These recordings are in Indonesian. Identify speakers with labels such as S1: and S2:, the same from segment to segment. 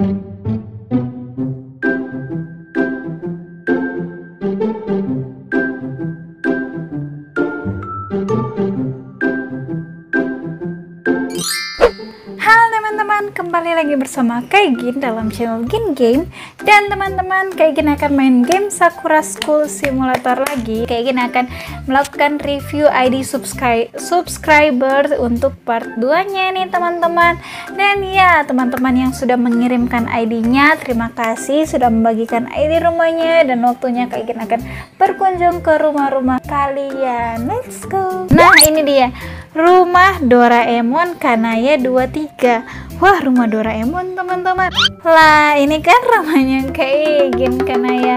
S1: thank you. Bersama Kaigin dalam channel Gin Game. Dan teman-teman, Kaigin akan main game Sakura School Simulator lagi. Kaigin akan melakukan review ID subscri subscriber untuk part 2 nya nih teman-teman. Dan ya, teman-teman yang sudah mengirimkan ID-nya Terima kasih sudah membagikan ID rumahnya. Dan waktunya Kaigin akan berkunjung ke rumah-rumah kalian. Let's go. Nah ini dia Rumah Doraemon Kanaya 23 Wah rumah Doraemon teman-teman. Lah ini kan rumahnya kayak Egin Kanaya.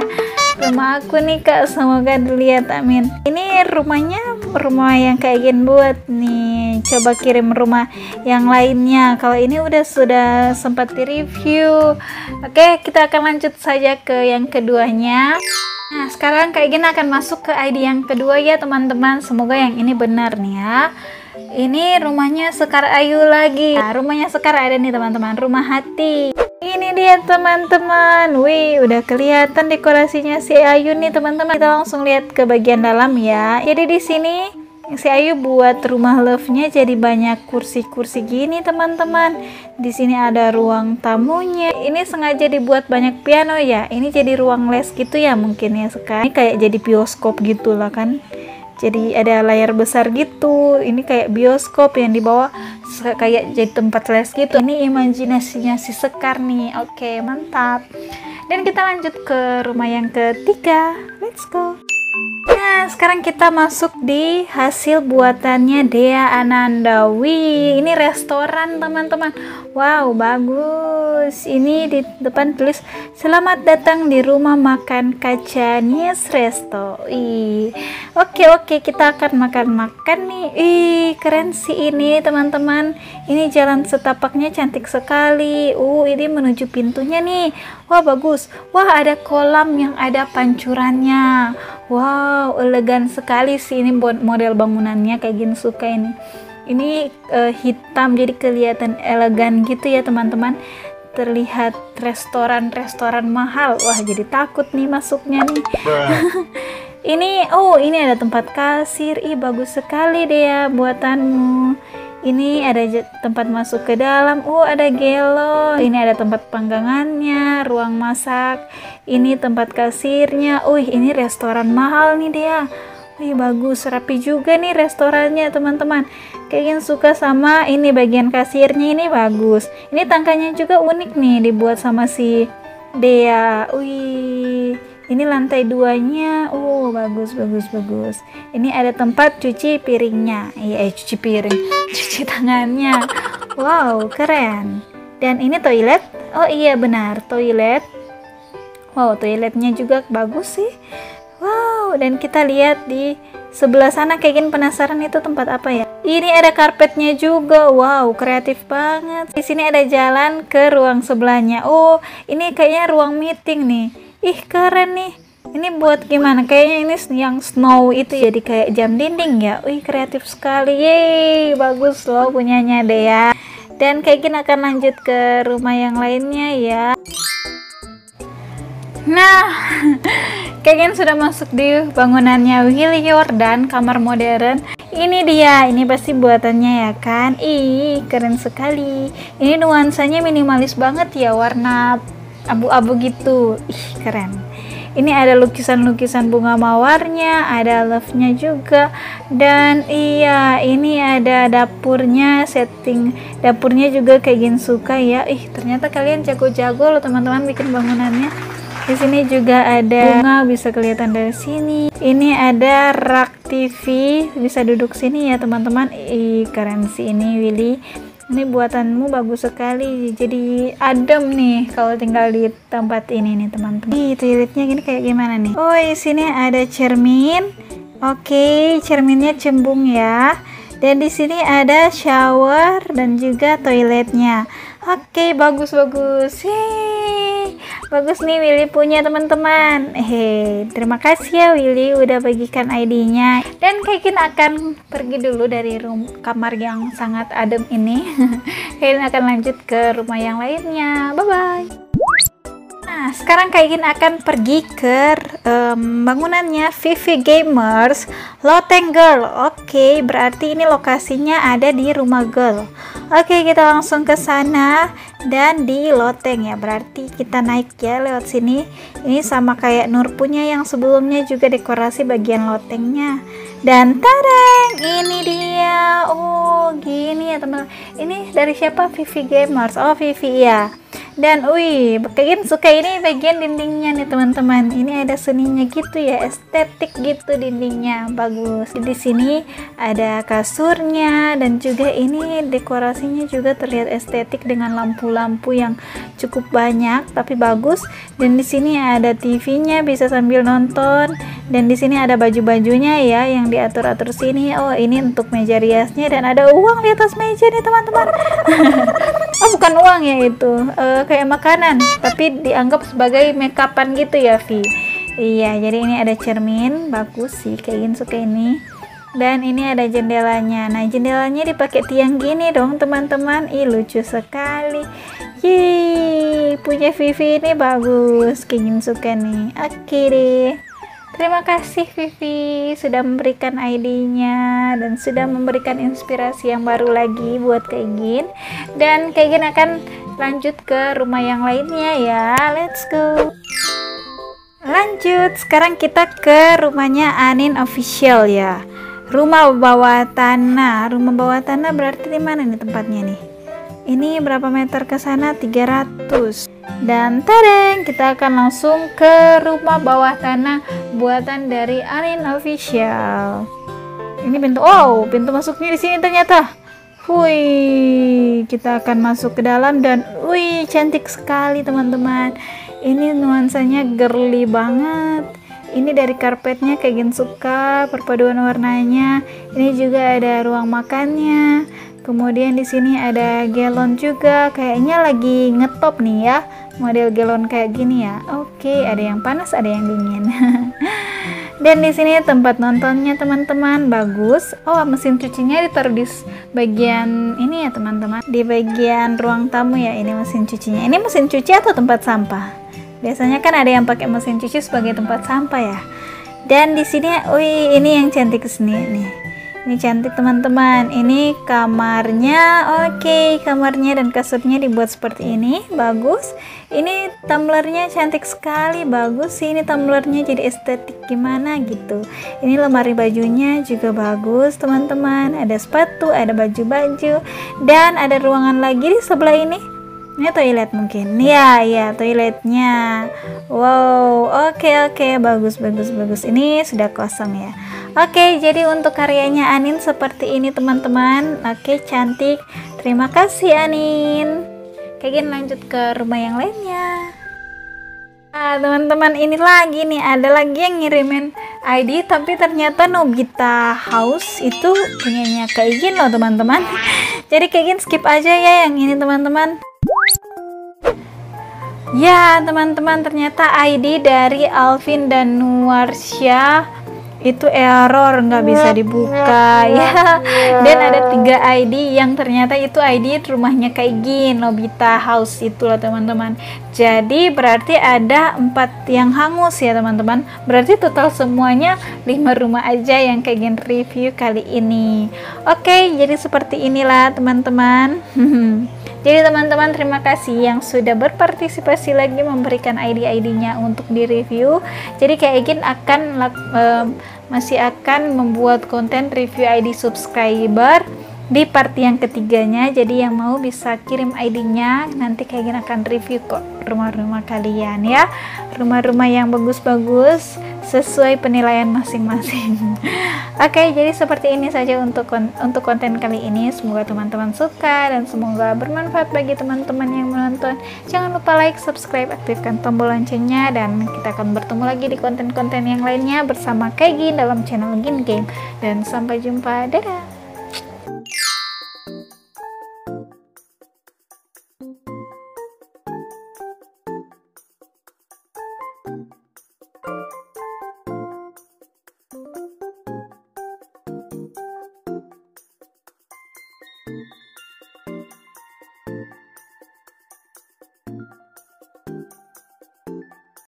S1: Rumah aku nih kak. Semoga dilihat amin. Ini rumahnya rumah yang kayak Egin buat nih. Coba kirim rumah yang lainnya. Kalau ini udah sudah sempat di review Oke kita akan lanjut saja ke yang keduanya. Nah, sekarang Kak Egin akan masuk ke ID yang kedua ya, teman-teman. Semoga yang ini benar nih ya. Ini rumahnya Sekar Ayu lagi. Nah, rumahnya Sekar ada nih, teman-teman. Rumah hati. Ini dia, teman-teman. Wih, udah kelihatan dekorasinya si Ayu nih, teman-teman. Kita langsung lihat ke bagian dalam ya. Jadi di sini si Ayu buat rumah love-nya jadi banyak kursi-kursi gini teman-teman di sini ada ruang tamunya ini sengaja dibuat banyak piano ya ini jadi ruang les gitu ya mungkin ya sekarang ini kayak jadi bioskop gitu lah kan jadi ada layar besar gitu. Ini kayak bioskop yang dibawa kayak jadi tempat les gitu. Ini imajinasinya si Sekar nih. Oke mantap. Dan kita lanjut ke rumah yang ketiga. Let's go Nah, sekarang kita masuk di hasil buatannya Dea Ananda. Wih, ini restoran teman-teman. Wow, bagus. Ini di depan tulis Selamat datang di rumah makan kaca Nies Resto. Ih, oke oke kita akan makan-makan nih. Ih, keren sih ini teman-teman. Ini jalan setapaknya cantik sekali. Uh, ini menuju pintunya nih. Wah, bagus. Wah, ada kolam yang ada pancurannya. Wow, elegan sekali sih ini model bangunannya kayak gini suka ini. Ini uh, hitam jadi kelihatan elegan gitu ya teman-teman. Terlihat restoran-restoran mahal. Wah, jadi takut nih masuknya nih. ini oh, ini ada tempat kasir. Ih, bagus sekali deh ya buatanmu. Ini ada tempat masuk ke dalam. Oh, ada gelo. Ini ada tempat panggangannya, ruang masak. Ini tempat kasirnya. Wih, ini restoran mahal nih dia. Wih, bagus, rapi juga nih restorannya, teman-teman. Kayaknya suka sama ini bagian kasirnya ini bagus. Ini tangkanya juga unik nih dibuat sama si Dea. Wih, ini lantai duanya. Oh bagus bagus bagus. Ini ada tempat cuci piringnya. Iya eh, cuci piring. Cuci tangannya. Wow keren. Dan ini toilet? Oh iya benar toilet. Wow toiletnya juga bagus sih. Wow dan kita lihat di sebelah sana kayak gini penasaran itu tempat apa ya? Ini ada karpetnya juga. Wow kreatif banget. Di sini ada jalan ke ruang sebelahnya. Oh ini kayaknya ruang meeting nih ih keren nih. Ini buat gimana? Kayaknya ini yang snow itu jadi kayak jam dinding ya. Wih kreatif sekali. Yeay bagus loh punyanya deh ya. Dan kayak gini akan lanjut ke rumah yang lainnya ya. Nah kayaknya sudah masuk di bangunannya Willy Jordan kamar modern. Ini dia ini pasti buatannya ya kan? Ih keren sekali. Ini nuansanya minimalis banget ya warna abu-abu gitu. Ih keren. Ini ada lukisan-lukisan bunga mawarnya ada love-nya juga. Dan iya ini ada dapurnya setting dapurnya juga kayak gini suka ya. Ih ternyata kalian jago-jago loh teman-teman bikin bangunannya. Di sini juga ada bunga bisa kelihatan dari sini. Ini ada rak TV bisa duduk sini ya teman-teman. Ih keren sih ini Willy ini buatanmu bagus sekali. Jadi adem nih kalau tinggal di tempat ini nih teman-teman. Ih, toiletnya gini kayak gimana nih? Oh di sini ada cermin. Oke cerminnya cembung ya. Dan di sini ada shower dan juga toiletnya. Oke bagus bagus Hei, bagus nih Willy punya teman-teman. Hehe terima kasih ya Willy udah bagikan ID-nya dan Kevin akan pergi dulu dari room kamar yang sangat adem ini. Kevin akan lanjut ke rumah yang lainnya. Bye bye sekarang Kak Igin akan pergi ke um, bangunannya Vivi Gamers Loteng Girl. Oke, berarti ini lokasinya ada di rumah girl. Oke, kita langsung ke sana dan di loteng ya. Berarti kita naik ya lewat sini. Ini sama kayak Nur punya yang sebelumnya juga dekorasi bagian lotengnya. Dan tareng, ini dia. Oh, gini ya teman. Ini dari siapa? Vivi Gamers. Oh, Vivi ya dan wih kalian suka ini bagian dindingnya nih teman-teman. Ini ada seninya gitu ya estetik gitu dindingnya. Bagus. Di sini ada kasurnya dan juga ini dekorasinya juga terlihat estetik dengan lampu-lampu yang cukup banyak tapi bagus. Dan di sini ada TV-nya bisa sambil nonton. Dan di sini ada baju-bajunya ya yang diatur-atur sini. Oh ini untuk meja riasnya dan ada uang di atas meja nih teman-teman bukan uang ya itu. Uh, kayak makanan tapi dianggap sebagai makeupan gitu ya Vi. Iya jadi ini ada cermin bagus sih kayak suka ini. Dan ini ada jendelanya. Nah jendelanya dipakai tiang gini dong teman-teman. Ih lucu sekali. Yeay, punya Vivi ini bagus. Kayak suka nih. Oke deh Terima kasih Vivi sudah memberikan ID-nya dan sudah memberikan inspirasi yang baru lagi buat Kaigin. Dan Kaigin akan lanjut ke rumah yang lainnya ya. Let's go. Lanjut, sekarang kita ke rumahnya Anin Official ya. Rumah bawah tanah. Rumah bawah tanah berarti di mana nih tempatnya nih? Ini berapa meter ke sana? 300 dan tadeng kita akan langsung ke rumah bawah tanah buatan dari Anin Official ini pintu oh pintu masuknya di sini ternyata Wih, kita akan masuk ke dalam dan wih, cantik sekali teman-teman. Ini nuansanya girly banget. Ini dari karpetnya kayak gini suka, perpaduan warnanya. Ini juga ada ruang makannya. Kemudian di sini ada galon juga, kayaknya lagi ngetop nih ya model galon kayak gini ya. Oke ada yang panas ada yang dingin. Dan di sini tempat nontonnya teman-teman bagus. Oh mesin cucinya ditaruh di bagian ini ya teman-teman. Di bagian ruang tamu ya ini mesin cucinya. Ini mesin cuci atau tempat sampah? Biasanya kan ada yang pakai mesin cuci sebagai tempat sampah ya. Dan di sini wih ini yang cantik sini nih ini cantik teman-teman. Ini kamarnya oke okay, kamarnya dan kasurnya dibuat seperti ini. Bagus. Ini tumblernya cantik sekali. Bagus sih ini tumblernya. Jadi estetik gimana gitu. Ini lemari bajunya juga bagus teman-teman. Ada sepatu ada baju-baju. Dan ada ruangan lagi di sebelah ini ini toilet mungkin. Ya ya toiletnya. Wow oke okay, oke. Okay. bagus bagus bagus. Ini sudah kosong ya. Oke okay, jadi untuk karyanya Anin seperti ini teman-teman. Oke cantik. Terima kasih Anin. Kayaknya lanjut ke rumah yang lainnya. Nah, teman-teman ini lagi nih. Ada lagi yang ngirimin ID tapi ternyata Nobita House itu punyanya Kaigin loh teman-teman. Jadi Kaigin skip aja ya yang ini teman-teman Ya, teman-teman, ternyata ID dari Alvin dan Nuarsya itu error nggak bisa dibuka ya. dan ada tiga ID yang ternyata itu ID rumahnya kayak gini Nobita House itu loh teman-teman. Jadi berarti ada empat yang hangus ya teman-teman. Berarti total semuanya lima rumah aja yang kayak gini review kali ini. Oke jadi seperti inilah teman-teman Jadi teman-teman terima kasih yang sudah berpartisipasi lagi memberikan ID-ID-nya untuk di-review. Jadi kayak Egin akan uh, masih akan membuat konten review ID subscriber di part yang ketiganya jadi yang mau bisa kirim ID-nya nanti kayak gini akan review kok rumah-rumah kalian ya. Rumah-rumah yang bagus-bagus sesuai penilaian masing-masing. Oke okay, jadi seperti ini saja untuk kon untuk konten kali ini. Semoga teman-teman suka dan semoga bermanfaat bagi teman-teman yang menonton. Jangan lupa like subscribe aktifkan tombol loncengnya dan kita akan bertemu lagi di konten-konten yang lainnya bersama Kaigi dalam channel Gin Game. Dan sampai jumpa. Dadah